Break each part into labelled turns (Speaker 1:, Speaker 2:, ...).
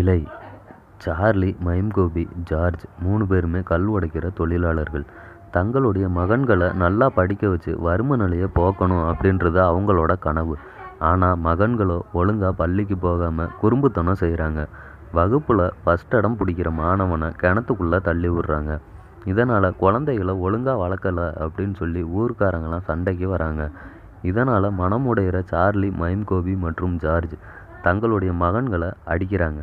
Speaker 1: விலை Charlie Mime Gopi George மூணு பேருமே கல் உடைக்கிற தொழிலாளர்கள். தங்களுடைய மகன்களை நல்லா படிக்க வச்சு வறுமை நிலையை போக்கணும் அப்படின்றது அவங்களோட கனவு. ஆனால் மகன்களோ ஒழுங்காக பள்ளிக்கு போகாமல் குறும்புத்தனம் செய்கிறாங்க வகுப்பில் ஃபஸ்ட் இடம் பிடிக்கிற மாணவனை கிணத்துக்குள்ளே தள்ளி விடுறாங்க. இதனால் குழந்தைகளை ஒழுங்காக வளர்க்கலை அப்படின்னு சொல்லி ஊர்க்காரங்களாம் சண்டைக்கு வராங்க. இதனால் மனமுடைகிற சார்லி மைம்கோபி மற்றும் ஜார்ஜ் தங்களுடைய மகன்களை அடிக்கிறாங்க.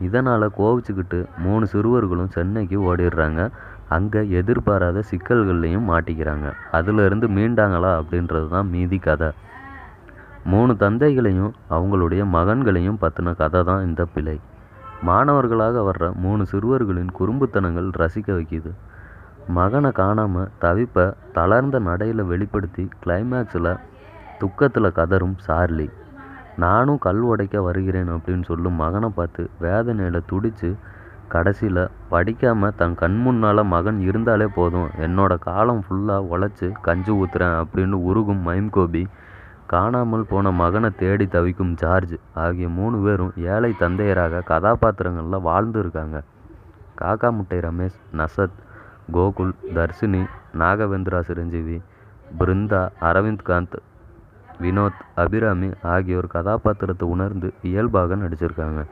Speaker 1: இதனால் கோவிச்சுக்கிட்டு மூணு சிறுவர்களும் சென்னைக்கு ஓடிடுறாங்க. அங்கே எதிர்பாராத சிக்கல்கள்லையும் மாட்டிக்கிறாங்க. அதிலிருந்து மீண்டாங்களா அப்படின்றது தான் மீதி கதை. மூணு தந்தைகளையும் அவங்களுடைய மகன்களையும் பற்றின கதை தான் இந்த பிழை. மாணவர்களாக வர்ற மூணு சிறுவர்களின் குறும்புத்தனங்கள் ரசிக்க வைக்கிது. மகனை காணாமல் தவிப்பை தளர்ந்த நடையில் வெளிப்படுத்தி கிளைமேக்ஸில் துக்கத்தில் கதறும் சார்லி. நானும் கல் உடைக்க வருகிறேன் அப்படின்னு சொல்லும் மகனை பார்த்து வேதனையில் துடித்து கடைசியில் படிக்காமல் தன் கண் முன்னால் மகன் இருந்தாலே போதும். என்னோட காலம் ஃபுல்லாக உழைச்சி கஞ்சி ஊற்றுறேன் அப்படின்னு உருகும் மைம்கோபி காணாமல் போன மகனை தேடி தவிக்கும் ஜார்ஜ் ஆகிய மூணு பேரும் ஏழை தந்தையராக கதாபாத்திரங்களில் வாழ்ந்து இருக்காங்க. காக்கா முட்டை ரமேஷ் நசத் கோகுல் தர்ஷினி நாகவேந்திரா சிரஞ்சீவி பிருந்தா அரவிந்த் காந்த் வினோத் அபிராமி ஆகியோர் கதாபாத்திரத்தை உணர்ந்து இயல்பாக நடிச்சிருக்காங்க.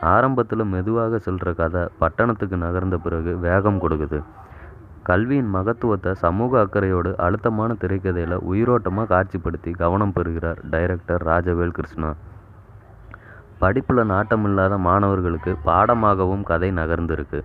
Speaker 1: ஆரம்பத்தில் மெதுவாக செல்கிற கதை பட்டணத்துக்கு நகர்ந்த பிறகு வேகம் கொடுக்குது. கல்வியின் மகத்துவத்தை சமூக அக்கறையோடு அழுத்தமான திரைக்கதையில் உயிரோட்டமாக காட்சிப்படுத்தி கவனம் பெறுகிறார் டைரக்டர் ராஜவேல் கிருஷ்ணா. படிப்பில் நாட்டமில்லாத மாணவர்களுக்கு பாடமாகவும் கதை நகர்ந்திருக்கு.